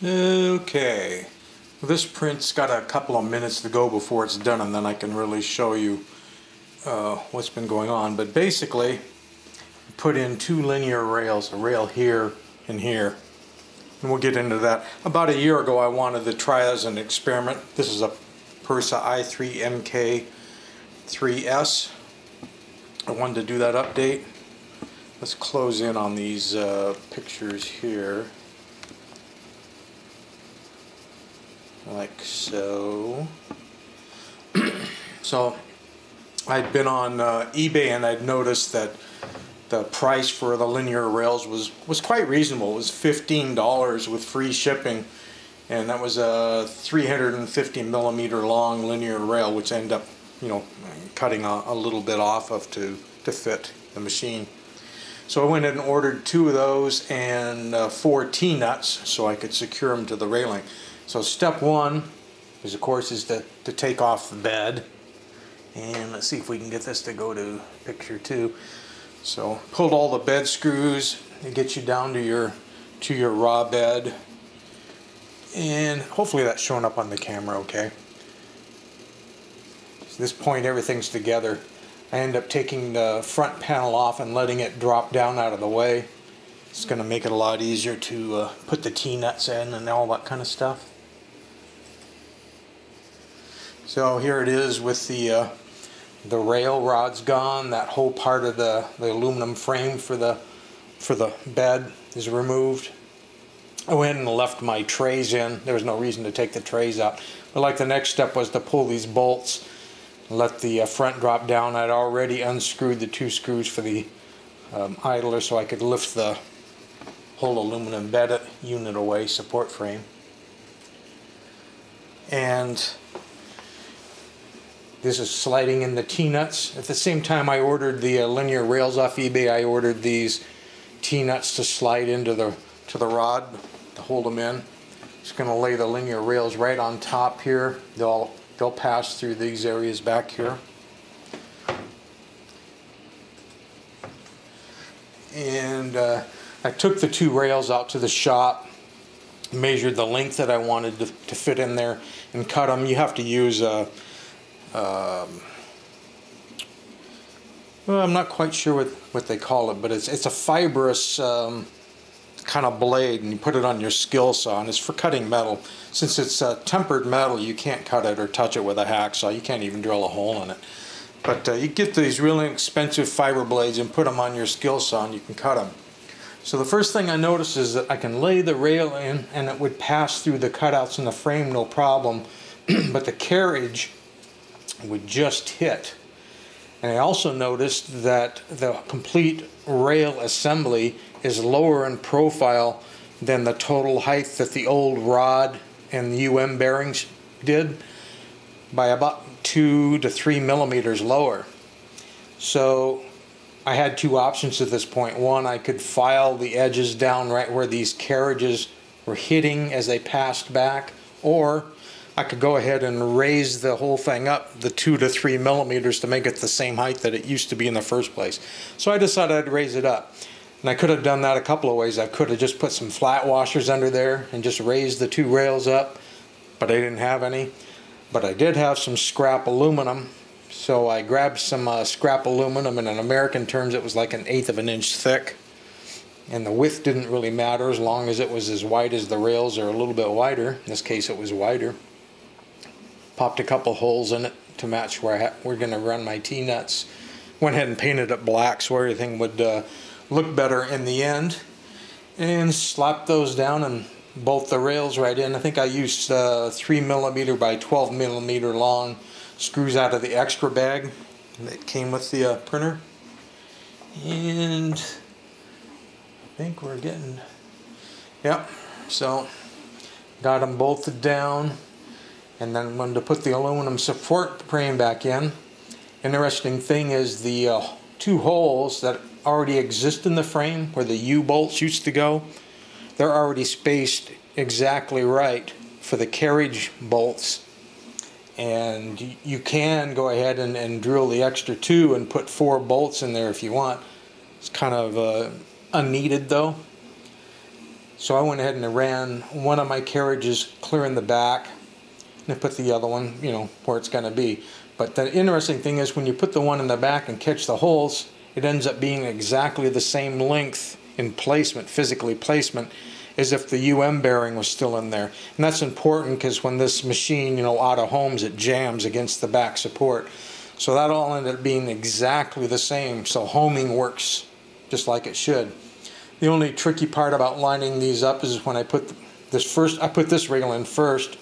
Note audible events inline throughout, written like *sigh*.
Okay, this print's got a couple of minutes to go before it's done and then I can really show you uh, what's been going on. But basically, put in two linear rails, a rail here and here. And we'll get into that. About a year ago I wanted to try as an experiment. This is a Prusa i3 MK3S. I wanted to do that update. Let's close in on these uh, pictures here. Like so. *clears throat* so I'd been on uh, eBay and I'd noticed that the price for the linear rails was, was quite reasonable. It was $15 with free shipping and that was a 350 millimeter long linear rail which ended up you know cutting a, a little bit off of to, to fit the machine. So I went and ordered two of those and uh, four T-nuts so I could secure them to the railing. So step one is of course is to, to take off the bed. And let's see if we can get this to go to picture two. So pulled all the bed screws and get you down to your to your raw bed. And hopefully that's showing up on the camera okay. At this point everything's together. I end up taking the front panel off and letting it drop down out of the way. It's going to make it a lot easier to uh, put the T-nuts in and all that kind of stuff. So here it is with the uh, the rail rods gone. That whole part of the, the aluminum frame for the for the bed is removed. I went and left my trays in. There was no reason to take the trays out. But like the next step was to pull these bolts, let the uh, front drop down. I'd already unscrewed the two screws for the um, idler so I could lift the whole aluminum bed unit away, support frame. And this is sliding in the T-nuts. At the same time I ordered the uh, linear rails off eBay, I ordered these T-nuts to slide into the to the rod to hold them in. Just going to lay the linear rails right on top here. They'll they'll pass through these areas back here. And uh, I took the two rails out to the shop, measured the length that I wanted to, to fit in there, and cut them. You have to use a um, well, I'm not quite sure what, what they call it, but it's, it's a fibrous um, kind of blade, and you put it on your skill saw, and it's for cutting metal. Since it's uh, tempered metal, you can't cut it or touch it with a hacksaw. You can't even drill a hole in it. But uh, you get these really expensive fiber blades and put them on your skill saw, and you can cut them. So the first thing I noticed is that I can lay the rail in, and it would pass through the cutouts in the frame no problem, *clears throat* but the carriage would just hit. And I also noticed that the complete rail assembly is lower in profile than the total height that the old rod and the UM bearings did by about two to three millimeters lower. So I had two options at this point. One, I could file the edges down right where these carriages were hitting as they passed back, or I could go ahead and raise the whole thing up the two to three millimeters to make it the same height that it used to be in the first place. So I decided I'd raise it up. And I could have done that a couple of ways. I could have just put some flat washers under there and just raised the two rails up, but I didn't have any. But I did have some scrap aluminum, so I grabbed some uh, scrap aluminum, and in American terms it was like an eighth of an inch thick. And the width didn't really matter as long as it was as wide as the rails or a little bit wider. In this case it was wider popped a couple holes in it to match where we're going to run my T-nuts. Went ahead and painted it black so everything would uh, look better in the end. And slapped those down and bolt the rails right in. I think I used uh, 3 millimeter by 12 millimeter long screws out of the extra bag that came with the uh, printer. And I think we're getting, yep, so got them bolted down and then when to put the aluminum support frame back in, interesting thing is the uh, two holes that already exist in the frame where the U-bolts used to go, they're already spaced exactly right for the carriage bolts. And you can go ahead and, and drill the extra two and put four bolts in there if you want. It's kind of uh, unneeded though. So I went ahead and ran one of my carriages clear in the back and put the other one, you know, where it's going to be. But the interesting thing is when you put the one in the back and catch the holes, it ends up being exactly the same length in placement, physically placement, as if the UM bearing was still in there. And that's important because when this machine, you know, out of homes, it jams against the back support. So that all ended up being exactly the same. So homing works just like it should. The only tricky part about lining these up is when I put this first, I put this rail in first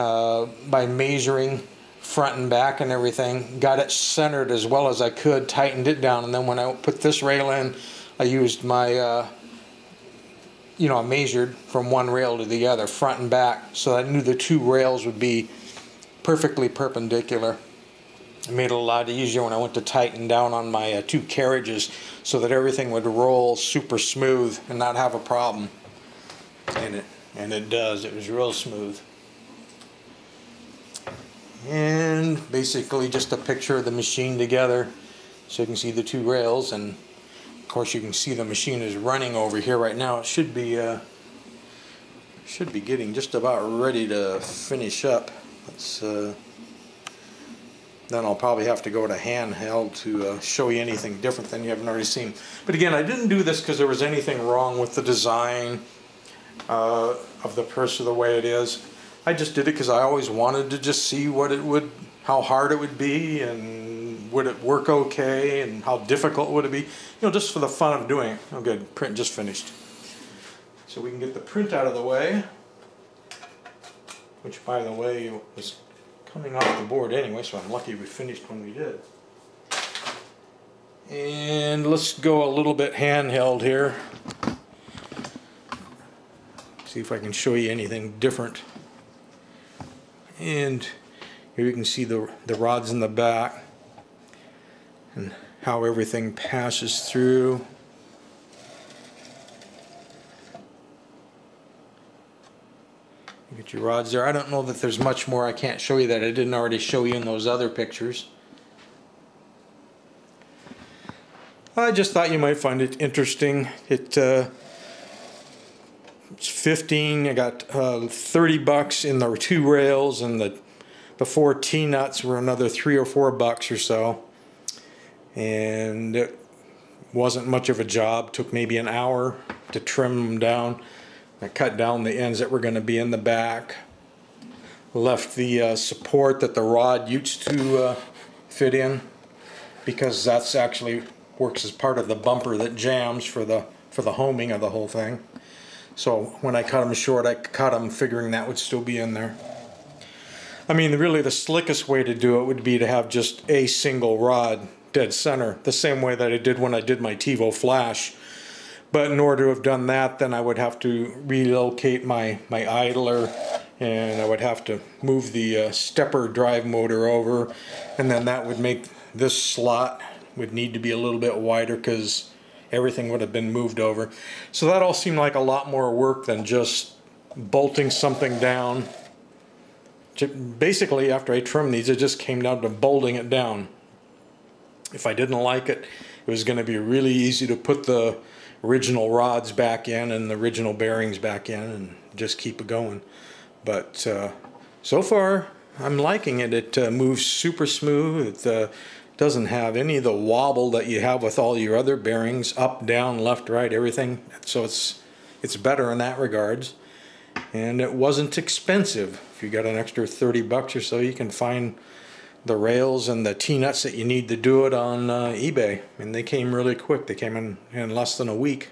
uh, by measuring front and back and everything, got it centered as well as I could, tightened it down, and then when I put this rail in, I used my, uh, you know, I measured from one rail to the other, front and back, so I knew the two rails would be perfectly perpendicular. It made it a lot easier when I went to tighten down on my uh, two carriages so that everything would roll super smooth and not have a problem. And it, and it does, it was real smooth. And basically just a picture of the machine together so you can see the two rails and of course you can see the machine is running over here right now. It should be uh, should be getting just about ready to finish up. Let's uh, then I'll probably have to go to handheld to uh, show you anything different than you haven't already seen. But again, I didn't do this because there was anything wrong with the design uh, of the Prusa or the way it is. I just did it because I always wanted to just see what it would, how hard it would be, and would it work okay, and how difficult would it be. You know, just for the fun of doing it. Oh, good. Print just finished. So we can get the print out of the way, which, by the way, was coming off the board anyway, so I'm lucky we finished when we did. And let's go a little bit handheld here. See if I can show you anything different. And here you can see the, the rods in the back and how everything passes through. You get your rods there. I don't know that there's much more I can't show you that I didn't already show you in those other pictures. I just thought you might find it interesting. It uh, 15. I got uh, 30 bucks in the two rails, and the four T nuts were another three or four bucks or so. And it wasn't much of a job. Took maybe an hour to trim them down. I cut down the ends that were going to be in the back. Left the uh, support that the rod used to uh, fit in because that's actually works as part of the bumper that jams for the for the homing of the whole thing. So when I cut them short, I cut them figuring that would still be in there. I mean, really the slickest way to do it would be to have just a single rod dead center, the same way that I did when I did my Tevo flash. But in order to have done that, then I would have to relocate my, my idler and I would have to move the uh, stepper drive motor over and then that would make this slot would need to be a little bit wider because everything would have been moved over. So that all seemed like a lot more work than just bolting something down. Basically, after I trimmed these, it just came down to bolting it down. If I didn't like it, it was going to be really easy to put the original rods back in and the original bearings back in and just keep it going. But uh, so far, I'm liking it. It uh, moves super smooth. Uh, doesn't have any of the wobble that you have with all your other bearings, up, down, left, right, everything. So it's it's better in that regards. And it wasn't expensive. If you got an extra 30 bucks or so, you can find the rails and the T-nuts that you need to do it on uh, eBay. And they came really quick. They came in in less than a week.